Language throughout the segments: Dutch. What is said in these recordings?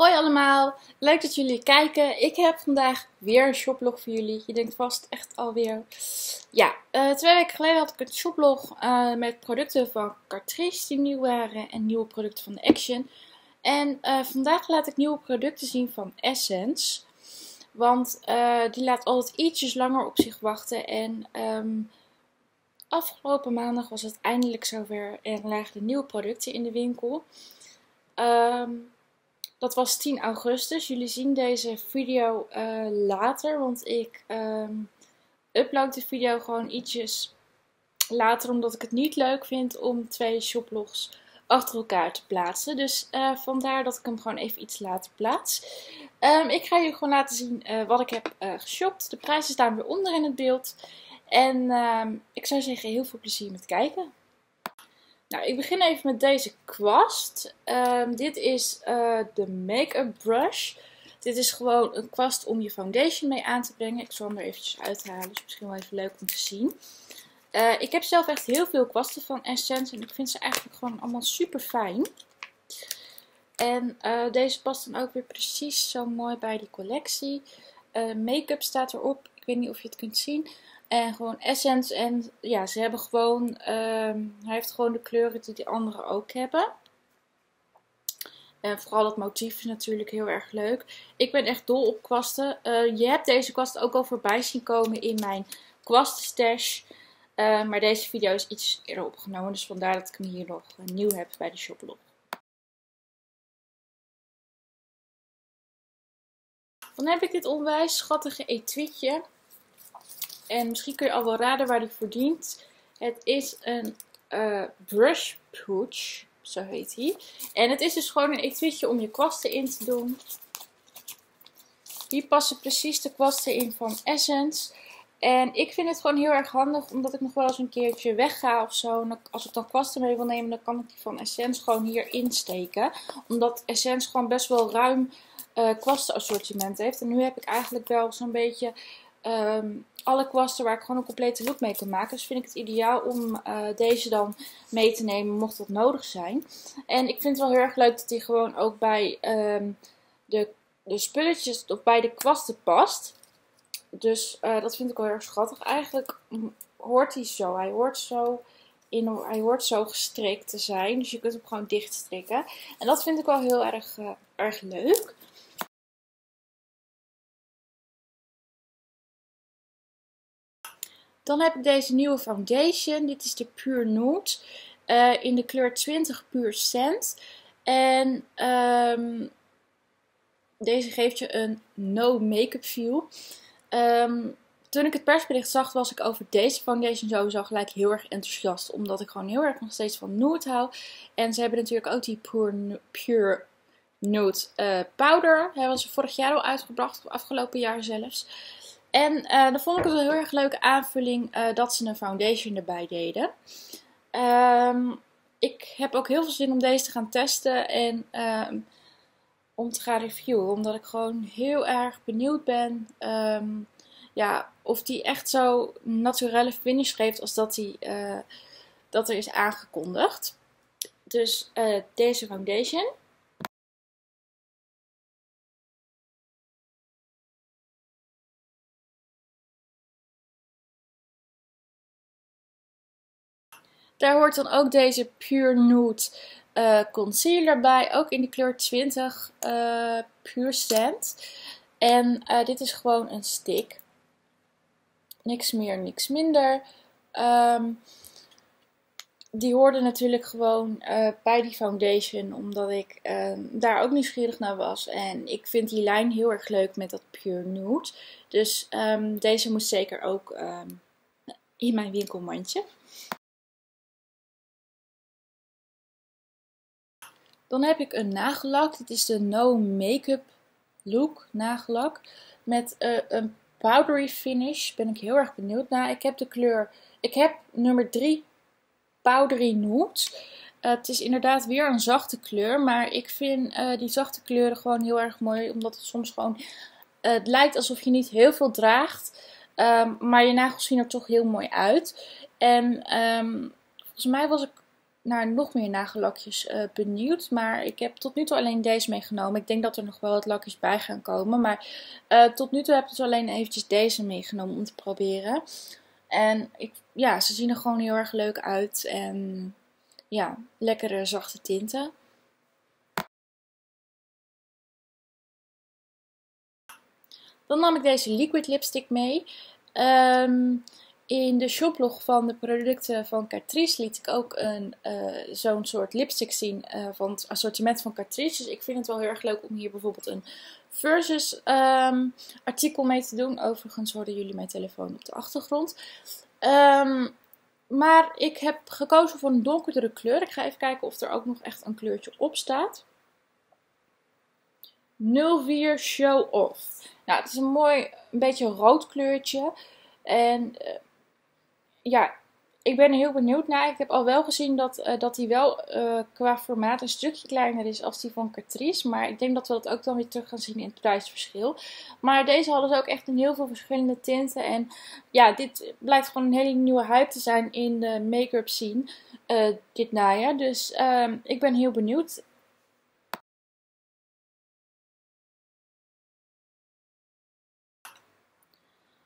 Hoi allemaal, leuk dat jullie kijken. Ik heb vandaag weer een shoplog voor jullie. Je denkt vast echt alweer. Ja, uh, twee weken geleden had ik een shoplog uh, met producten van Cartrice die nieuw waren en nieuwe producten van Action. En uh, vandaag laat ik nieuwe producten zien van Essence. Want die laat altijd ietsjes langer op zich wachten. En um, afgelopen maandag was het eindelijk zover en lagen de nieuwe producten in de winkel. Um, dat was 10 augustus. Jullie zien deze video uh, later, want ik um, upload de video gewoon ietsjes later, omdat ik het niet leuk vind om twee shoplogs achter elkaar te plaatsen. Dus uh, vandaar dat ik hem gewoon even iets later plaats. Um, ik ga jullie gewoon laten zien uh, wat ik heb geshopt. De prijzen staan weer onder in het beeld. En um, ik zou zeggen, heel veel plezier met kijken. Nou, ik begin even met deze kwast. Um, dit is uh, de make-up brush. Dit is gewoon een kwast om je foundation mee aan te brengen. Ik zal hem er eventjes uithalen, dus misschien wel even leuk om te zien. Uh, ik heb zelf echt heel veel kwasten van Essence en ik vind ze eigenlijk gewoon allemaal super fijn. En uh, deze past dan ook weer precies zo mooi bij die collectie. make-up staat erop, ik weet niet of je het kunt zien. En gewoon Essence. En ja, ze hebben gewoon. Um, hij heeft gewoon de kleuren die die anderen ook hebben. En vooral het motief is natuurlijk heel erg leuk. Ik ben echt dol op kwasten. Uh, je hebt deze kwast ook al voorbij zien komen in mijn kwastenstash. Uh, maar deze video is iets eerder opgenomen. Dus vandaar dat ik hem hier nog uh, nieuw heb bij de shoplog. Dan heb ik dit onwijs schattige etuietje. En misschien kun je al wel raden waar die voor dient. Het is een uh, brush pooch, zo heet hij. En het is dus gewoon een etuietje om je kwasten in te doen. Die passen precies de kwasten in van Essence. En ik vind het gewoon heel erg handig, omdat ik nog wel eens een keertje wegga of zo. En als ik dan kwasten mee wil nemen, dan kan ik die van Essence gewoon hier insteken. Omdat Essence gewoon best wel ruim uh, kwastenassortiment heeft. En nu heb ik eigenlijk wel zo'n beetje um, alle kwasten waar ik gewoon een complete look mee kan maken. Dus vind ik het ideaal om uh, deze dan mee te nemen mocht dat nodig zijn. En ik vind het wel heel erg leuk dat die gewoon ook bij um, de, de spulletjes of bij de kwasten past. Dus uh, dat vind ik wel heel erg schattig. Eigenlijk hoort hij zo. Hij hoort zo, in, hij hoort zo gestrikt te zijn. Dus je kunt hem gewoon dicht strikken. En dat vind ik wel heel erg, uh, erg leuk. Dan heb ik deze nieuwe foundation. Dit is de Pure Nude. Uh, in de kleur 20 Pure Scent. En um, deze geeft je een no make-up feel. Um, toen ik het persbericht zag, was ik over deze foundation sowieso gelijk heel erg enthousiast. Omdat ik gewoon heel erg nog steeds van nude hou. En ze hebben natuurlijk ook die Pure, pure Nude uh, powder. Hebben ze vorig jaar al uitgebracht, of afgelopen jaar zelfs. En uh, dan vond ik het een heel erg leuke aanvulling uh, dat ze een foundation erbij deden. Um, ik heb ook heel veel zin om deze te gaan testen en um, om te gaan reviewen. Omdat ik gewoon heel erg benieuwd ben um, ja, of die echt zo naturelle finish geeft als dat, die, uh, dat er is aangekondigd. Dus deze foundation. Daar hoort dan ook deze Pure Nude uh, concealer bij. Ook in de kleur 20 uh, eh, Pure Sand. En uh, dit is gewoon een stick. Niks meer, niks minder. Um, die hoorde natuurlijk gewoon bij die foundation, omdat ik daar ook nieuwsgierig naar was. En ik vind die lijn heel erg leuk met dat Pure Nude. Dus um, deze moest zeker ook um, in mijn winkelmandje. Dan heb ik een nagellak. Dit is de No Makeup Look nagellak. Met uh, een powdery finish. Ben ik heel erg benieuwd naar. Ik heb de kleur... Ik heb nummer 3 Powdery Nude. Uh, het is inderdaad weer een zachte kleur. Maar ik vind uh, die zachte kleuren gewoon heel erg mooi. Omdat het soms gewoon... het lijkt alsof je niet heel veel draagt. Um, maar je nagels zien er toch heel mooi uit. En um, volgens mij was ik naar nog meer nagellakjes uh, benieuwd. Maar ik heb tot nu toe alleen deze meegenomen. Ik denk dat er nog wel wat lakjes bij gaan komen. Maar uh, tot nu toe heb ik dus alleen eventjes deze meegenomen om te proberen. En ik, ja, ze zien er gewoon heel erg leuk uit. En ja, lekkere zachte tinten. Dan nam ik deze liquid lipstick mee. Um, in de shoplog van de producten van Catrice liet ik ook uh, zo'n soort lipstick zien uh, van het assortiment van Catrice. Dus ik vind het wel heel erg leuk om hier bijvoorbeeld een versus um, artikel mee te doen. Overigens hoorden jullie mijn telefoon op de achtergrond. Um, maar ik heb gekozen voor een donkerdere kleur. Ik ga even kijken of er ook nog echt een kleurtje op staat. 04 Show Off. Nou, het is een mooi, een beetje rood kleurtje. En uh, ja, ik ben er heel benieuwd naar. Ik heb al wel gezien dat, uh, dat die wel uh, qua formaat een stukje kleiner is als die van Catrice. Maar ik denk dat we dat ook dan weer terug gaan zien in het prijsverschil. Maar deze hadden ze ook echt in heel veel verschillende tinten. En ja, dit blijkt gewoon een hele nieuwe hype te zijn in de make-up scene uh, dit najaar. Dus ehm, ik ben heel benieuwd.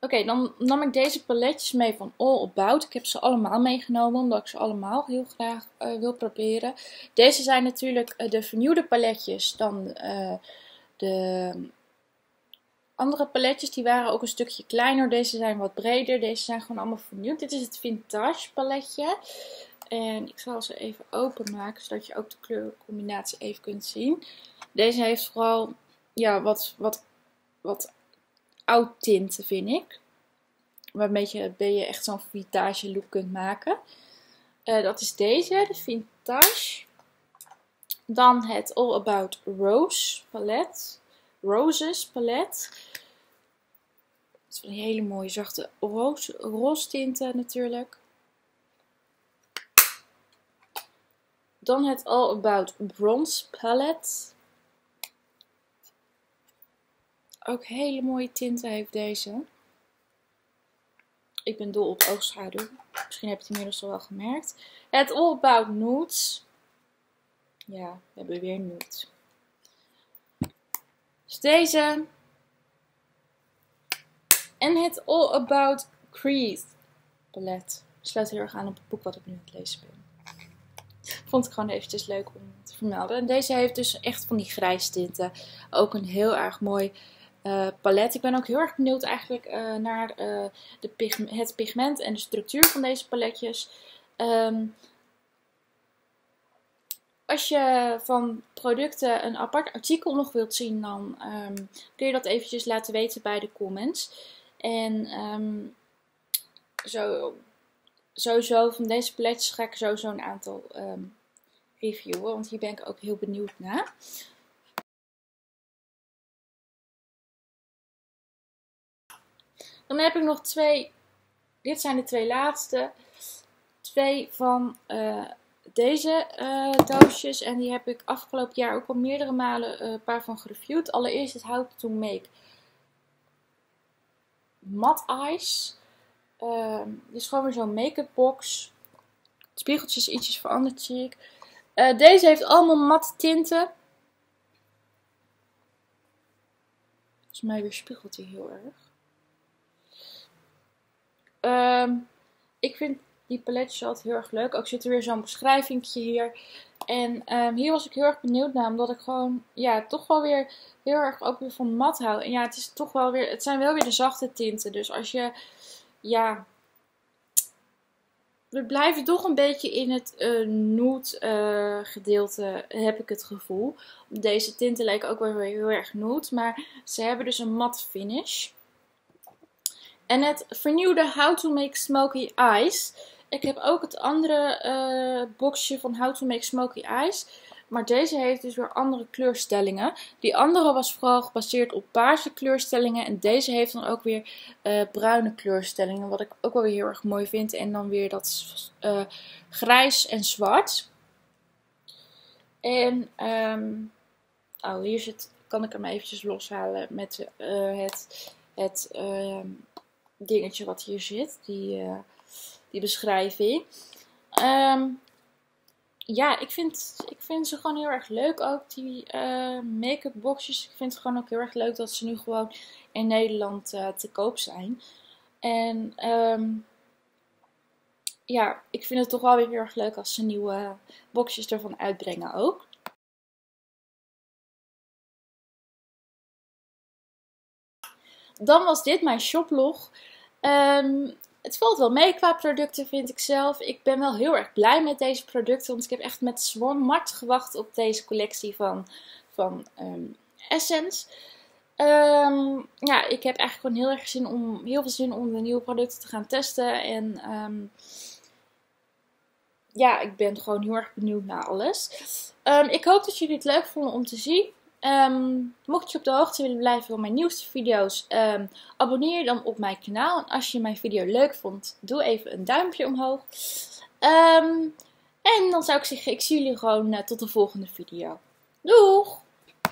Oké, dan nam ik deze paletjes mee van All About. Ik heb ze allemaal meegenomen, omdat ik ze allemaal heel graag uh, wil proberen. Deze zijn natuurlijk uh, de vernieuwde paletjes dan uh, de andere paletjes. Die waren ook een stukje kleiner. Deze zijn wat breder. Deze zijn gewoon allemaal vernieuwd. Dit is het Vintage paletje. En ik zal ze even openmaken, zodat je ook de kleurcombinatie even kunt zien. Deze heeft vooral ja, wat, wat, wat oud tinten, vind ik. Waarmee je, je echt zo'n vintage look kunt maken. Uh, dat is deze, de vintage. Dan het All About Rose palet. Roses palet. Dat is een hele mooie zachte roze, roze tinten natuurlijk. Dan het All About Bronze palet. Ook hele mooie tinten heeft deze. Ik ben dol op oogschaduw. Misschien heb je het inmiddels al wel gemerkt. Het All About Nudes. Ja, we hebben weer nudes. Dus deze. En het All About Crease palet. Sluit heel erg aan op het boek wat ik nu aan het lezen ben. Vond ik gewoon eventjes leuk om te vermelden. En deze heeft dus echt van die grijs tinten. Ook een heel erg mooi palet. Ik ben ook heel erg benieuwd eigenlijk uh, naar uh, de het pigment en de structuur van deze paletjes. Um, als je van producten een apart artikel nog wilt zien, dan um, kun je dat eventjes laten weten bij de comments. En um, zo, sowieso van deze paletjes ga ik sowieso een aantal reviewen, want hier ben ik ook heel benieuwd naar. Dan heb ik nog twee. Dit zijn de twee laatste. Twee van uh, deze uh, doosjes. En die heb ik afgelopen jaar ook al meerdere malen uh, een paar van gereviewd. Allereerst het How to Make Matte Eyes. Uh, dit is gewoon weer zo'n make-up box. Het spiegeltje is ietsjes veranderd zie ik. deze heeft allemaal matte tinten. Volgens mij weer spiegelt hij heel erg. Um, ik vind die paletjes altijd heel erg leuk. Ook zit er weer zo'n beschrijvingje hier. En um, hier was ik heel erg benieuwd naar, omdat ik gewoon, ja, toch wel weer heel erg ook weer van mat hou. En ja, het is toch wel weer, het zijn wel weer de zachte tinten. Dus als je, ja, we blijven toch een beetje in het uh, nude uh, gedeelte, heb ik het gevoel. Deze tinten lijken ook wel weer heel erg nude, maar ze hebben dus een mat finish. En het vernieuwde How to Make Smoky Eyes. Ik heb ook het andere uh, boxje van How to Make Smoky Eyes. Maar deze heeft dus weer andere kleurstellingen. Die andere was vooral gebaseerd op paarse kleurstellingen. En deze heeft dan ook weer uh, bruine kleurstellingen. Wat ik ook wel weer heel erg mooi vind. En dan weer dat uh, grijs en zwart. En um, oh, hier zit, kan ik hem eventjes loshalen met het, het uh, dingetje wat hier zit, die, uh, die beschrijving. Um, ja, ik vind, ik vind ze gewoon heel erg leuk ook, die uh, make-up boxjes. Ik vind het gewoon ook heel erg leuk dat ze nu gewoon in Nederland uh, te koop zijn. En um, ja, ik vind het toch wel weer heel erg leuk als ze nieuwe boxjes ervan uitbrengen ook. Dan was dit mijn shoplog. Um, het valt wel mee qua producten, vind ik zelf. Ik ben wel heel erg blij met deze producten. Want ik heb echt met Swan Mart gewacht op deze collectie van, van um, Essence. Um, ja, ik heb eigenlijk gewoon heel erg zin om, heel veel zin om de nieuwe producten te gaan testen. En ja, ik ben gewoon heel erg benieuwd naar alles. ik hoop dat jullie het leuk vonden om te zien. Um, mocht je op de hoogte willen blijven van mijn nieuwste video's, um, abonneer je dan op mijn kanaal. En als je mijn video leuk vond, doe even een duimpje omhoog. Um, en dan zou ik zeggen, ik zie jullie gewoon uh, tot de volgende video. Doeg!